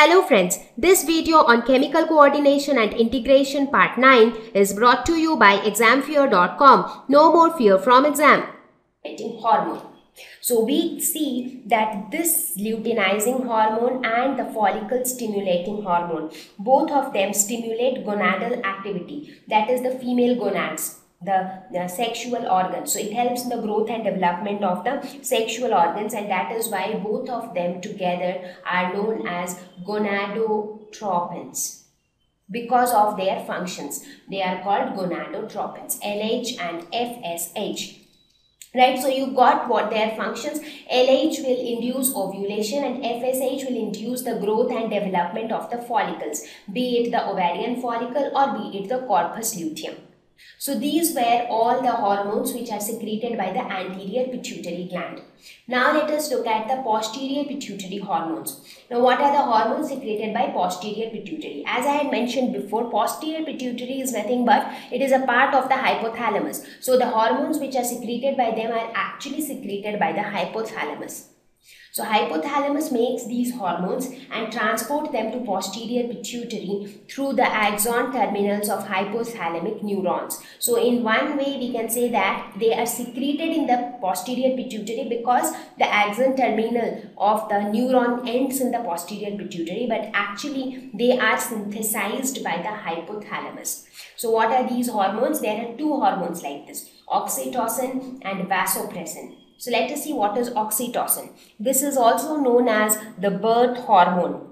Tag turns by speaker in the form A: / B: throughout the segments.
A: Hello friends, this video on chemical coordination and integration part 9 is brought to you by examfear.com. No more fear from exam. Hormone. So we see that this luteinizing hormone and the follicle stimulating hormone, both of them stimulate gonadal activity, that is the female gonads the, sexual organs. So it helps in the growth and development of the sexual organs and that is why both of them together are known as gonadotropins. Because of their functions, they are called gonadotropins, LH and FSH. Right, so you got what their functions. LH will induce ovulation and FSH will induce the growth and development of the follicles, be it the ovarian follicle or be it the corpus luteum. So these were all the hormones which are secreted by the anterior pituitary gland. Now let us look at the posterior pituitary hormones. Now what are the hormones secreted by posterior pituitary? As I had mentioned before, posterior pituitary is nothing but it is a part of the hypothalamus. So the hormones which are secreted by them are actually secreted by the hypothalamus. So hypothalamus makes these hormones and transport them to posterior pituitary through the axon terminals of hypothalamic neurons. So in one way we can say that they are secreted in the posterior pituitary because the axon terminal of the neuron ends in the posterior pituitary but actually they are synthesized by the hypothalamus. So what are these hormones? There are two hormones like this oxytocin and vasopressin. So let us see what is oxytocin. This is also known as the birth hormone.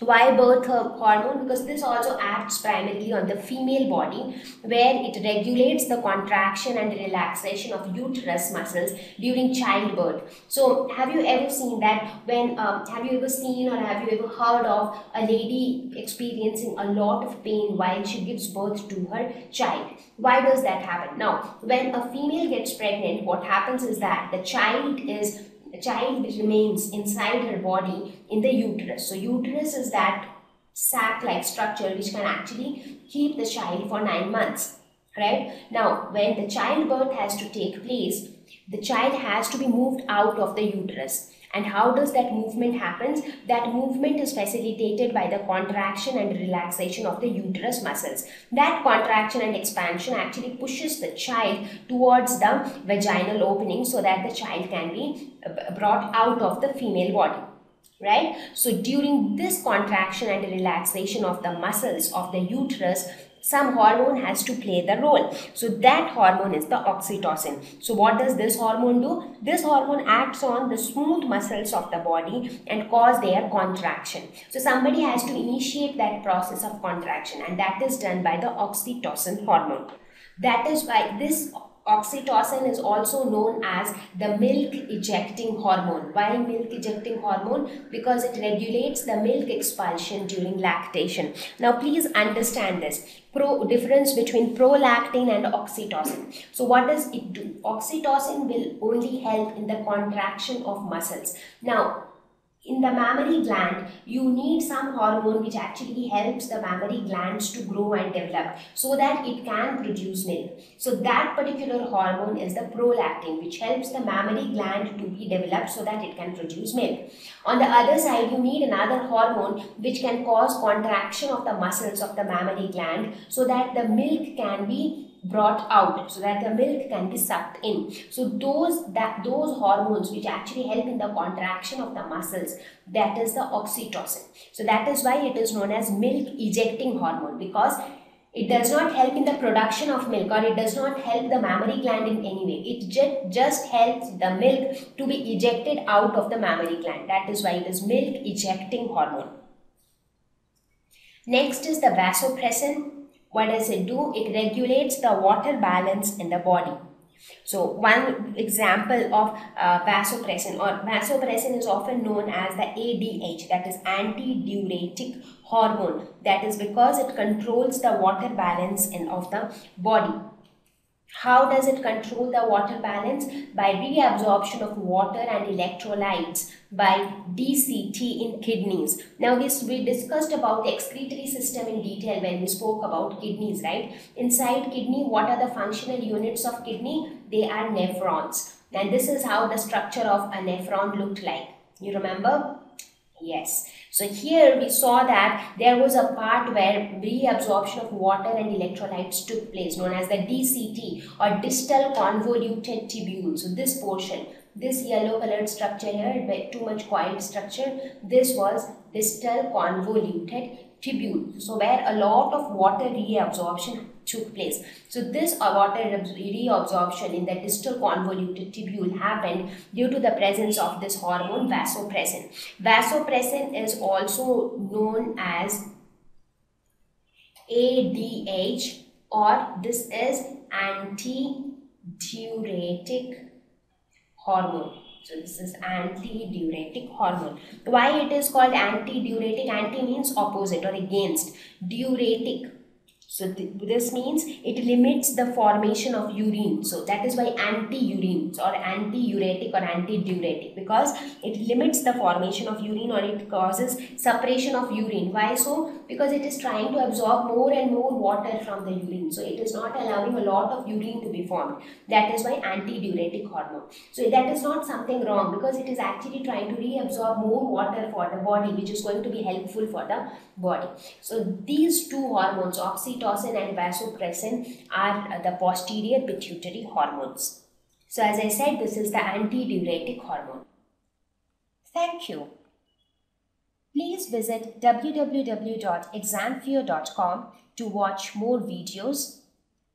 A: Why birth hormone? Because this also acts primarily on the female body where it regulates the contraction and relaxation of uterus muscles during childbirth. So have you ever seen that when, um, have you ever seen or have you ever heard of a lady experiencing a lot of pain while she gives birth to her child? Why does that happen? Now, when a female gets pregnant, what happens is that the child is the child remains inside her body in the uterus. So uterus is that sac-like structure which can actually keep the child for nine months. Right? Now, when the childbirth has to take place, the child has to be moved out of the uterus and how does that movement happens? That movement is facilitated by the contraction and relaxation of the uterus muscles. That contraction and expansion actually pushes the child towards the vaginal opening so that the child can be uh, brought out of the female body right so during this contraction and relaxation of the muscles of the uterus some hormone has to play the role. So that hormone is the oxytocin. So what does this hormone do? This hormone acts on the smooth muscles of the body and cause their contraction. So somebody has to initiate that process of contraction and that is done by the oxytocin hormone. That is why this Oxytocin is also known as the milk ejecting hormone. Why milk ejecting hormone? Because it regulates the milk expulsion during lactation. Now please understand this. Pro difference between prolactin and oxytocin. So what does it do? Oxytocin will only help in the contraction of muscles. Now in the mammary gland, you need some hormone which actually helps the mammary glands to grow and develop so that it can produce milk. So that particular hormone is the prolactin which helps the mammary gland to be developed so that it can produce milk. On the other side, you need another hormone which can cause contraction of the muscles of the mammary gland so that the milk can be brought out so that the milk can be sucked in so those that those hormones which actually help in the contraction of the muscles that is the oxytocin so that is why it is known as milk ejecting hormone because it does not help in the production of milk or it does not help the mammary gland in any way. It just, just helps the milk to be ejected out of the mammary gland. That is why it is milk ejecting hormone. Next is the vasopressin what does it do? It regulates the water balance in the body. So one example of uh, vasopressin or vasopressin is often known as the ADH that is antidiuretic hormone that is because it controls the water balance in of the body. How does it control the water balance? By reabsorption of water and electrolytes by DCT in kidneys. Now this we discussed about the excretory system in detail when we spoke about kidneys, right? Inside kidney, what are the functional units of kidney? They are nephrons. And this is how the structure of a nephron looked like. You remember? Yes. So here we saw that there was a part where reabsorption of water and electrolytes took place known as the DCT or distal convoluted tubule. So this portion, this yellow colored structure here, too much coiled structure, this was distal convoluted tubule. So where a lot of water reabsorption took place. So this water reabsorption in the distal convoluted tubule happened due to the presence of this hormone vasopressin. Vasopressin is also known as ADH or this is anti-diuretic hormone. So this is anti-diuretic hormone. Why it is called anti-diuretic? Anti means opposite or against. Diuretic so th this means it limits the formation of urine. So that is why anti-urine or anti-uretic or anti-diuretic because it limits the formation of urine or it causes suppression of urine. Why so? Because it is trying to absorb more and more water from the urine. So it is not allowing a lot of urine to be formed. That is why anti-diuretic hormone. So that is not something wrong because it is actually trying to reabsorb more water for the body which is going to be helpful for the body. So these two hormones, oxytocin oxytocin and vasopressin are uh, the posterior pituitary hormones. So as I said, this is the antidiuretic hormone. Thank you. Please visit www.examfear.com to watch more videos,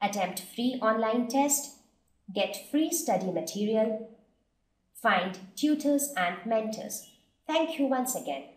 A: attempt free online test, get free study material, find tutors and mentors. Thank you once again.